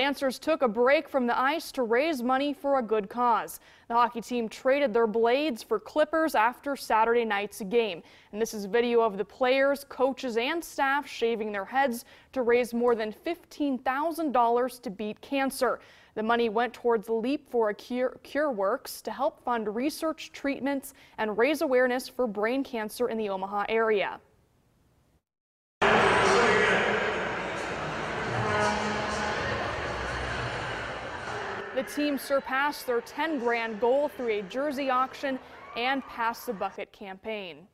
Lancers took a break from the ice to raise money for a good cause. The hockey team traded their blades for clippers after Saturday night's game. And this is video of the players, coaches, and staff shaving their heads to raise more than $15,000 to beat cancer. The money went towards the Leap for a Cure, Cure Works to help fund research, treatments, and raise awareness for brain cancer in the Omaha area. The team surpassed their 10 grand goal through a jersey auction and pass the bucket campaign.